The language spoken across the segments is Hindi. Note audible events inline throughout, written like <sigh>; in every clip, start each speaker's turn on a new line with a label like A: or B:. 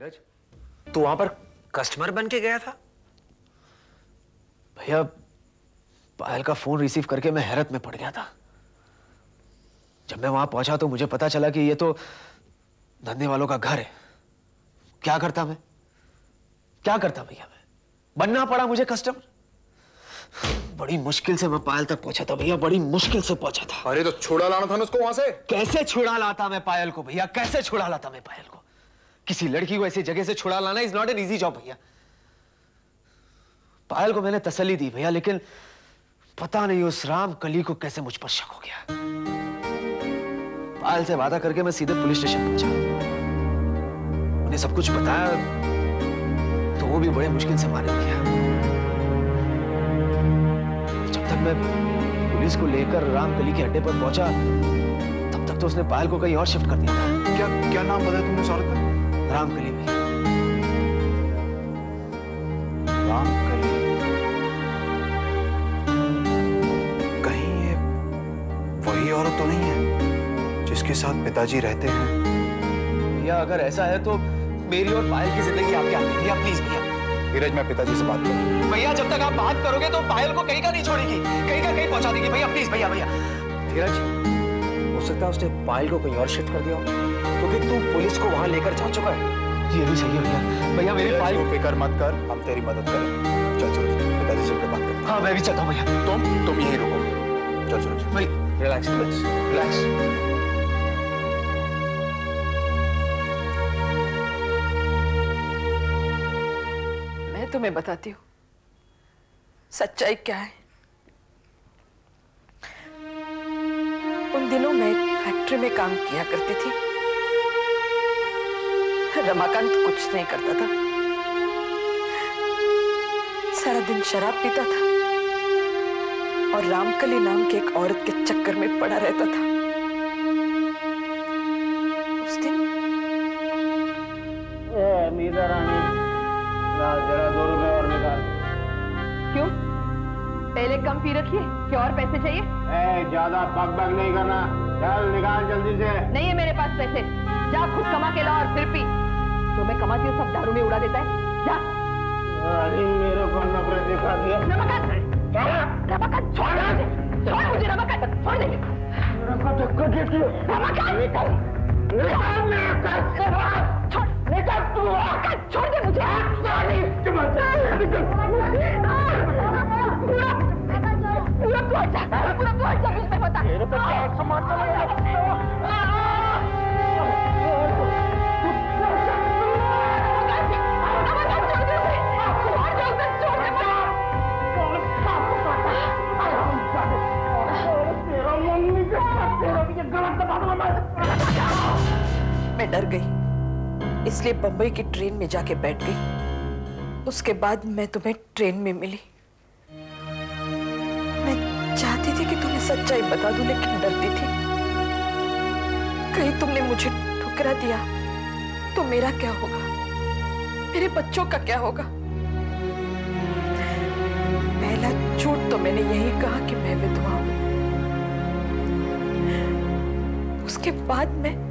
A: नीरज तू वहाँ पर कस्टमर बन के गया था?
B: भैया पायल का फ़ोन रिसीव करके मैं हैरत में पड़ गया था। जब मैं वहाँ पहुँचा तो मुझे पता चला कि ये तो धंधे वालों का घर है। क्या करता मैं? क्या करता भैया मैं? बनना पड़ा मुझे कस्टमर बड़ी मुश्किल से मैं पायल तक पहुँचा था भैया बड़ी मुश्किल से पहुँचा था।
C: अरे तो छुड़ा लाना था ना उसको वहाँ से?
B: कैसे छुड़ा लाता मैं पायल को भैया? कैसे छुड़ा लाता मैं पायल को? किसी लड़की को ऐसी जगह से छुड़ा लाना is not an easy job भैया। पायल को मैंने तसली दी, भैया, लेकिन पता नहीं उस राम कली को कैसे मुझ पर शक हो गया। पायल से वादा करके मैं सीधे पुलिस स्टेशन पहुँचा। उन्हें सब कुछ बताया तो वो भी बड़े मुश्किल से मारे गया जब तक मैं पुलिस को लेकर राम कली के अड्डे पर पहुँचा, तब तक तो उसने पायल को कहीं और शिफ्ट कर दिया। था
C: क्या क्या नाम बताया तुमने औरत का?
B: राम कली में
C: राम कली कहीं ये वही औरत तो नहीं है जिसके साथ पिताजी रहते हैं?
B: भैया अगर ऐसा है तो मेरी और पायल की ज़िंदगी आपके हाथ में भैया प्लीज़ भैया।
C: धीरज मैं पिताजी से बात करूँ
B: भैया जब तक आप बात करोगे तो पायल को कहीं का नहीं छोड़ेगी। कहीं का कहीं पहुँचा देगी। भैया प्लीज़ भैया भैया।
A: धीरज हो सकता है उसने पायल को कहीं और शिफ्ट कर दिया हो। क्योंकि तू पुलिस को वहाँ लेकर जा चुका है।
B: ये भी सही है भैया भैया मेरी पायल
C: फ़िक्र मत कर हम तेरी मदद करें। चल सूरज पिताजी से बात करते
B: हाँ मैं भी चलता हूँ भैया।
C: तुम तुम यहीं रुको। चल सूरज
B: भैया।
A: रिलैक्स रिलैक्स रिलैक्स
D: मैं तुम्हें बताती हूँ सच्चाई क्या है? उन दिनों मैं एक फैक्ट्री में काम किया करती थी। रमाकांत कुछ नहीं करता था। सारा दिन शराब पीता था और रामकली नाम की एक औरत के चक्कर में पड़ा रहता था। उस दिन
E: मीरा रानी जरा दो रुपए और निकाल।
F: क्यों? पहले कम पी रखिए क्या और पैसे चाहिए?
E: ए ज़्यादा बक बक नहीं करना। चल निकाल जल्दी से।
F: नहीं है मेरे पास पैसे। जा खुद कमा के ला और फिर पी। मैं कमाती हूँ सब दारू में उड़ा देता है जा
E: अरे मेरे को नफरत दिखा दिया
F: रमाकांत रमाकांत छोड़ छोड़ मुझे रमाकांत छोड़ दे
E: को धक्का देती है।
F: रमाकांत
E: निकल निकल मेरे बाहर।
F: छोड़
E: निकल तू
F: रमाकांत छोड़ दे मुझे
E: सारी निकल
F: पूरा पूरा तू हट जा पूरा तू हट जा मुझ पे बता
E: मेरे पे क्या समाज तेरा मैं
D: डर गई। इसलिए बंबई की ट्रेन में जाके बैठ गई। उसके बाद मैं तुम्हें ट्रेन में मिली। मैं चाहती थी कि तुम्हें सच्चाई बता दूँ, लेकिन डरती थी। कहीं तुमने मुझे ठुकरा दिया तो मेरा क्या होगा? मेरे बच्चों का क्या होगा? पहला झूठ तो मैंने यही कहा कि मैं विधवा हूँ। उसके बाद मैं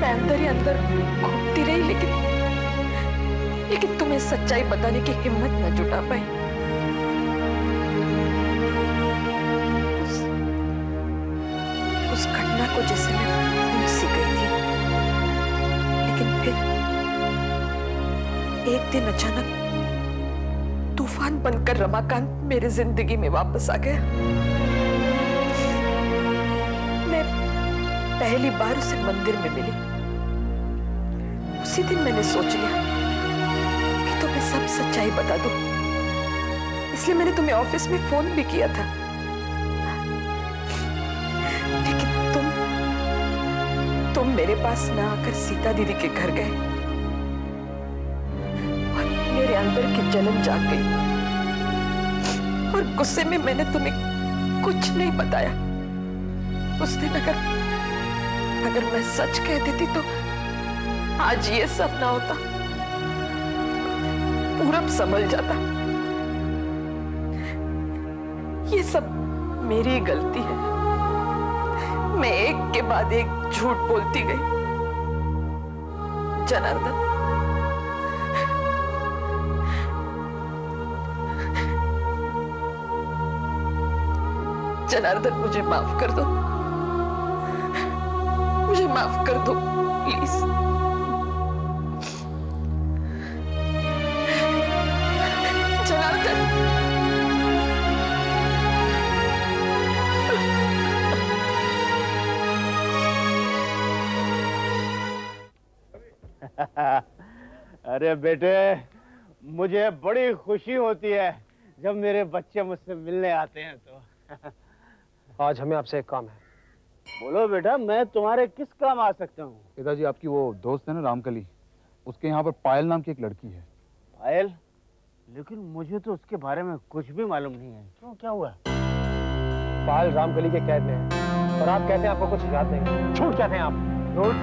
D: मैं अंदर ही अंदर घूमती रही लेकिन लेकिन तुम्हें सच्चाई बताने की हिम्मत न जुटा पाई। उस, घटना को जैसे मैं भूल सी गई थी। लेकिन फिर एक दिन अचानक तूफ़ान बनकर रमाकांत मेरी ज़िंदगी में वापस आ गया। मैं पहली बार उसे मंदिर में मिली। उसी दिन मैंने सोच लिया कि तुम्हें सब सच्चाई बता दूँ। इसलिए मैंने तुम्हें ऑफ़िस में फ़ोन भी किया था। लेकिन तुम तुम मेरे पास ना आकर सीता दीदी के घर गए। और मेरे अंदर की जलन जाग गई। और गुस्से में मैंने तुम्हें कुछ नहीं बताया। उस दिन अगर अगर मैं सच कह देती तो आज ये सब ना होता। पूरब संभल जाता। ये सब मेरी गलती है। मैं एक के बाद एक झूठ बोलती गई। जनार्दन। जनार्दन, मुझे माफ़ कर दो। मुझे माफ़ कर दो प्लीज़। जनार्दन।
G: अरे बेटे मुझे बड़ी खुशी होती है जब मेरे बच्चे मुझसे मिलने आते हैं तो।
A: आज हमें आपसे एक काम है।
G: बोलो बेटा मैं तुम्हारे किस काम आ सकता हूँ?
H: पिताजी आपकी वो दोस्त है ना रामकली उसके यहाँ पर पायल नाम की एक लड़की है।
G: पायल? लेकिन मुझे तो उसके बारे में कुछ भी मालूम नहीं है। क्यों क्या हुआ?
A: पाल रामकली के कैद में है और आप कहते हैं आपको कुछ याद नहीं झूठ कहते हैं आप।
G: झूठ?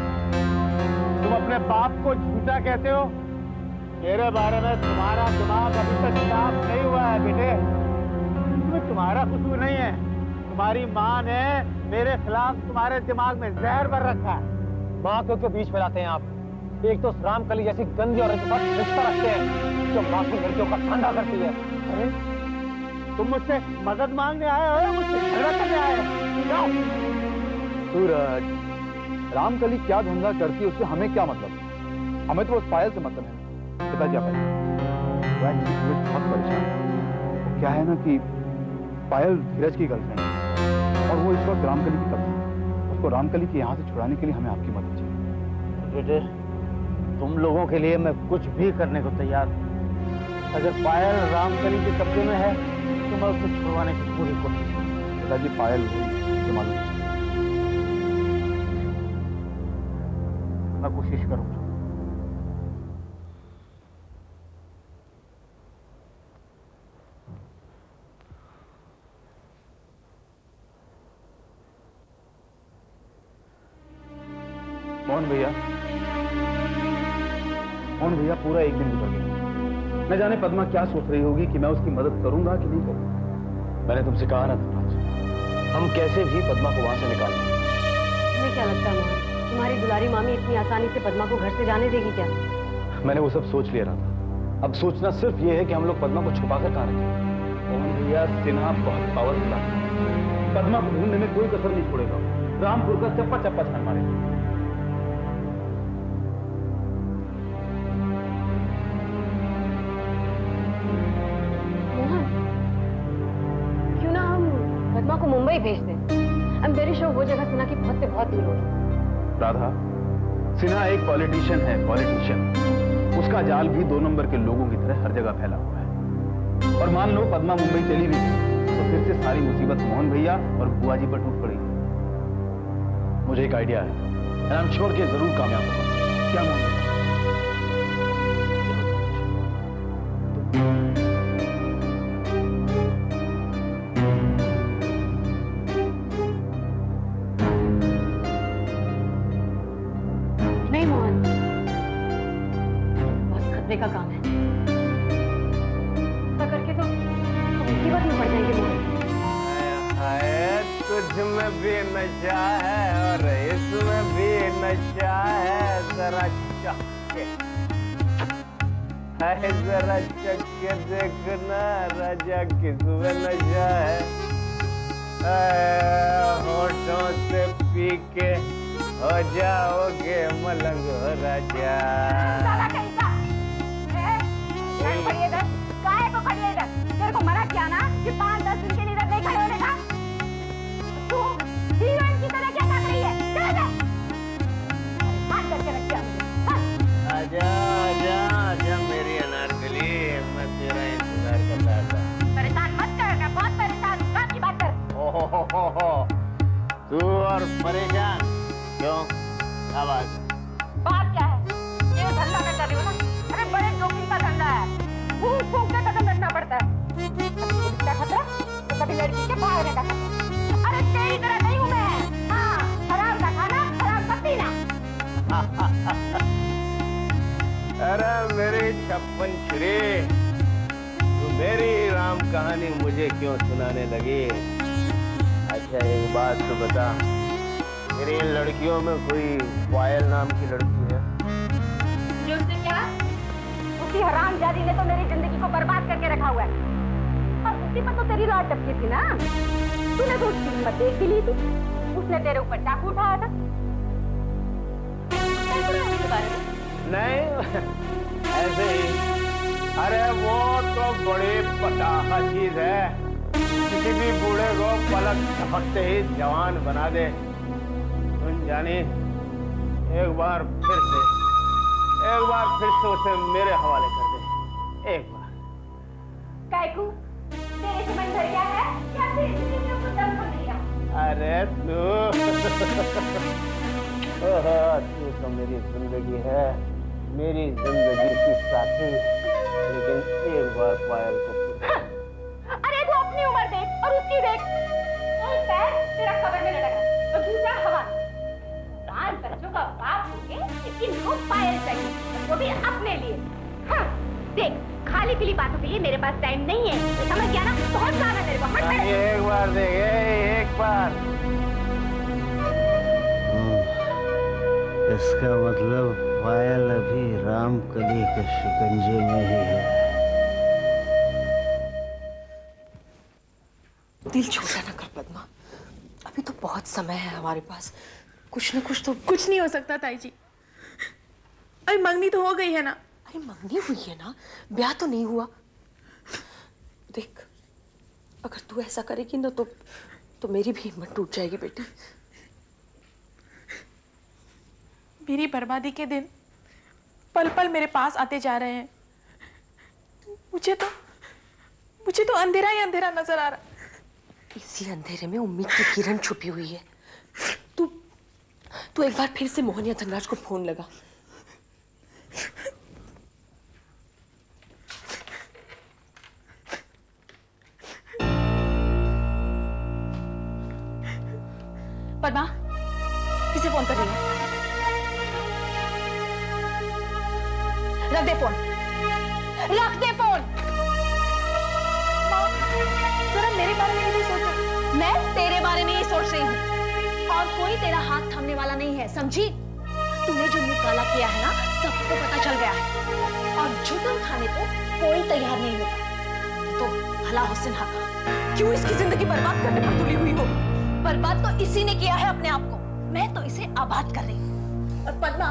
G: तुम अपने बाप को झूठा कहते हो? मेरे बारे में तुम्हारा दिमाग अभी तक साफ़ नहीं हुआ है बेटे। इसमें तुम्हारा कसूर नहीं है। तुम्हारी माँ ने मेरे खिलाफ तुम्हारे दिमाग में जहर भर रखा है।
A: माँ को क्यों बीच में लाते हैं आप। एक तो रामकली जैसी गंदी औरत के साथ रिश्ता रखते हैं जो मासूम लड़कियों का ठंडा करती है।
G: अरे तुम मुझसे मदद मांगने आए हो मुझसे झगड़ा करने आए
H: सूरज रामकली क्या धंधा करती है उससे हमें क्या मतलब? हमें तो बस पायल से मतलब है। पिताजी आप। बहुत परेशान क्या है ना कि पायल धीरज की गर्लफ्रेंड है। और वो इस वक्त रामकली की कब्जे उसको रामकली के यहाँ से छुड़ाने के लिए हमें आपकी मदद चाहिए।
G: बेटे तुम लोगों के लिए मैं कुछ भी करने को तैयार हूँ। अगर पायल रामकली के कब्जे में है तो मैं उसको छुड़वाने की पूरी कोशिश करूँगा।
H: पिताजी पायल मालूम
G: मैं कोशिश करूँगा।
H: मोहन भैया? पूरा एक दिन गुजर गया। न जाने पद्मा क्या सोच रही होगी कि मैं उसकी मदद करूँगा कि नहीं करूँगा।
B: मैंने तुमसे कहा ना धनराज हम कैसे भी पद्मा को वहाँ से निकाल
F: तुम्हें क्या लगता है मोहन? तुम्हारी दुलारी मामी इतनी आसानी से पद्मा को घर से जाने देगी क्या?
B: मैंने वो सब सोच लिया था अब सोचना सिर्फ़ ये है कि हम लोग पद्मा को छुपा कर कहाँ रखें।
H: मोहन भैया? सिन्हा बहुत पावरफुल है। पद्मा को ढूँढने में कोई कसर नहीं छोड़ेगा। रामपुर का चप्पा चप्पा छान मारेगा।
F: एम वो जगह सिन्हा की बहुत से बहुत दूर होगी
H: राधा, सिन्हा एक पॉलिटिशियन है पॉलिटिशियन उसका जाल भी दो नंबर के लोगों की तरह हर जगह फैला हुआ है। और मान लो पदमा मुंबई चली भी गई तो फिर से सारी मुसीबत मोहन भैया और बुआ जी पर टूट पड़ी।
B: मुझे एक आइडिया है एंड आई एम श्योर कि ज़रूर कामयाब होगा।
H: क्या मोहन?
G: हाय जरा चक्के देखना, राजा किसमें नशा है होठों से पी के हो जाओगे मलंग हो राजा।
E: को खड़ी तेरे को मना किया ना? कि पाँच दस दिन के क्या बात
G: है
E: बात क्या है? ये धंधा मैं कर रही हूँ ना। अरे बड़े जोखिम का धंधा है। फूक फूक के कदम रखना पड़ता है। कभी पुलिस का खतरा? तो कभी लड़की के भागने का खतरा अरे तेरी तरह नहीं हूँ मैं। हाँ हराम का खाना हराम का पीना।
G: अरे मेरी छप्पन छुरी तू मेरी राम कहानी मुझे क्यों सुनाने लगी? अच्छा एक बात तो बता। मेरी इन लड़कियों में कोई पायल नाम की लड़की है?
I: हरामजादी ने तो मेरी ज़िंदगी को बर्बाद करके रखा हुआ है। और उसी पर तो तेरी लाट टपकी थी ना? तूने तो उसकी हिम्मत देख भी ली थी। उसने तेरे ऊपर चाकू उठाया था। क्या?
G: नहीं ऐसे ही। अरे वो तो बड़ी पटाखा चीज़ है। किसी भी बूढ़े को पलक झपकते ही जवान बना दे। जानी एक बार फिर से एक बार फिर से उसे मेरे हवाले कर दे। एक बार।
I: कायकू तेरे से मन भर गया है? या फिर इसलिए मेरे को दम भर लिया?
G: अरे तू। <laughs> ओहो, तू तो मेरी ज़िंदगी है। मेरी ज़िंदगी की साथी। लेकिन एक बार पायल को
I: पायल चाहिए। वो भी अपने लिए। हाँ, देख खाली पीली बातों के लिए मेरे पास टाइम नहीं है। समझ गया ना? बहुत काम है मेरे को हट
G: हाँ, एक बार देख एक बार।
J: इसका मतलब पायल अभी रामकली के शिकंजे में ही है।
K: दिल छोटा ना कर पद्मा। अभी तो बहुत समय है हमारे पास। कुछ ना कुछ तो
L: कुछ नहीं हो सकता ताई जी। अरे मंगनी तो हो गई है ना।
K: अरे मंगनी हुई है ना? ब्याह तो नहीं हुआ। देख अगर तू ऐसा करेगी ना तो तो मेरी भी हिम्मत टूट जाएगी बेटी।
L: मेरी बर्बादी के दिन पल पल मेरे पास आते जा रहे हैं। मुझे तो मुझे तो अंधेरा ही अंधेरा नज़र आ रहा
K: इसी अंधेरे में उम्मीद की किरण छुपी हुई है। तू तू एक बार फिर से मोहन या धनराज को फ़ोन लगा।
I: और कोई तेरा हाथ थामने वाला नहीं है, समझी? तूने जो मुँह काला किया है ना, सबको पता चल गया है। और जुर्म खाने को कोई तैयार नहीं होता तो भला हुसन हका
K: क्यों इसकी ज़िंदगी बर्बाद करने पर तुली हुई हो?
I: बर्बाद तो इसी ने किया है अपने आप को। मैं तो इसे आबाद कर रही हूँ। और पद्मा,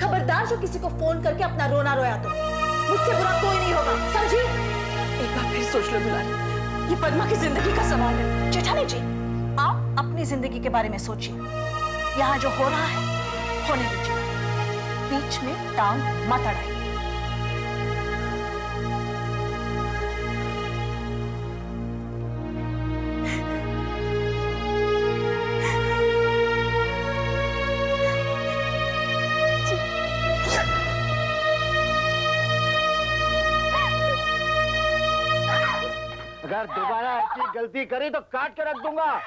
I: खबरदार जो किसी को फ़ोन करके अपना रोना रोया तो मुझसे बुरा कोई नहीं होगा, समझी?
K: एक बार फिर सोच लो दुलारी, ये पद्मा की ज़िंदगी का सवाल है।
I: जेठानी जी अपनी ज़िंदगी के बारे में सोचिए। यहाँ जो हो रहा है, होने दीजिए। बीच में टांग मत अड़ाइए।
G: अगर दोबारा ऐसी गलती करी तो काट के रख दूँगा।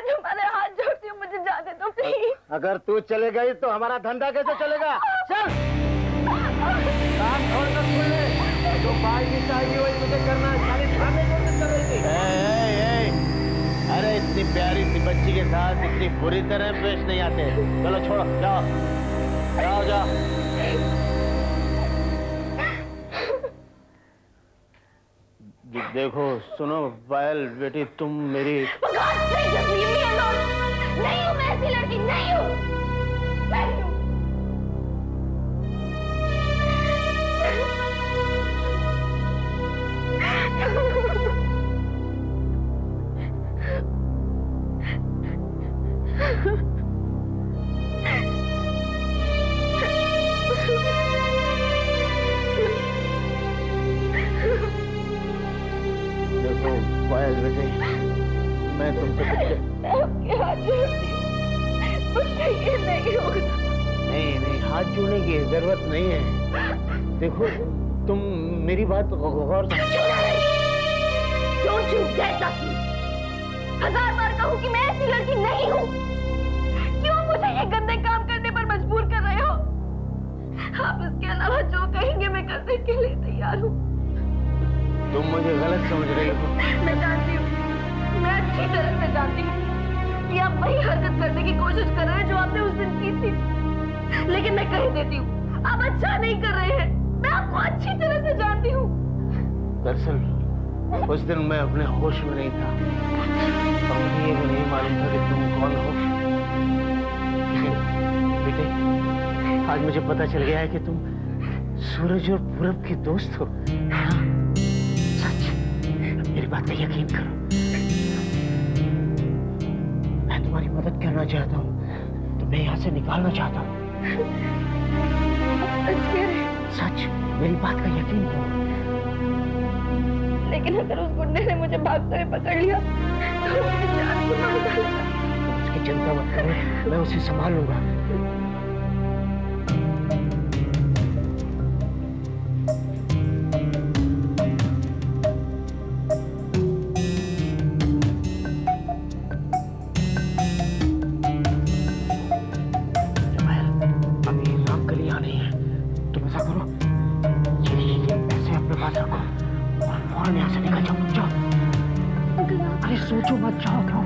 I: मैं तुम्हारे हाथ जोड़ती हूँ मुझे जाने दो प्लीज़
G: अगर तू चले गई तो हमारा धंधा कैसे चलेगा? चल। काम छोड़ कर सुन ले जो बाल की चाहिए वही तुझे करना है। सारी खाने कर रही थी ए, ए, ए, अरे इतनी प्यारी सी बच्ची के साथ इतनी बुरी तरह पेश नहीं आते। चलो छोड़ो जाओ। जाओ जाओ। देखो सुनो पायल बेटी तुम मेरी
I: God, please हूँ ये नहीं होगा।
G: नहीं नहीं हाथ जोड़ने की ज़रूरत नहीं है। देखो तुम मेरी बात गौर से
I: you dare touch me. हज़ार बार कहूँ कि मैं ऐसी लड़की नहीं हूँ। क्यों मुझे ये गंदे काम करने पर मजबूर कर रहे हो? आप इसके अलावा जो कहेंगे मैं करने के लिए तैयार हूँ।
G: तुम मुझे गलत समझ रही हो।
I: मैं जानती हूँ। मैं अच्छी तरह से जानती हूँ। कि आप वही हरकत करने की कोशिश कर रहे हैं जो आपने उस दिन की थी। लेकिन मैं कह देती हूँ,
K: आप अच्छा नहीं कर रहे हैं। मैं आपको अच्छी तरह से जानती हूँ।
M: दरअसल, उस दिन मैं अपने होश में नहीं था। और मुझे नहीं मालूम था कि तुम कौन हो। बेटे, आज मुझे पता चल गया है कि तुम सूरज और पूरब की दोस्त हो? सच? मेरी बात का यकीन करो। मदद करना चाहता हूँ तुम्हें यहाँ से निकालना चाहता हूँ।
K: सच
M: मेरी बात का यकीन करो।
K: लेकिन अगर उस गुंडे ने मुझे भागते हुए पकड़ लिया तो
M: उसकी चिंता मत करो मैं उसे संभाल लूँगा और फ़ौरन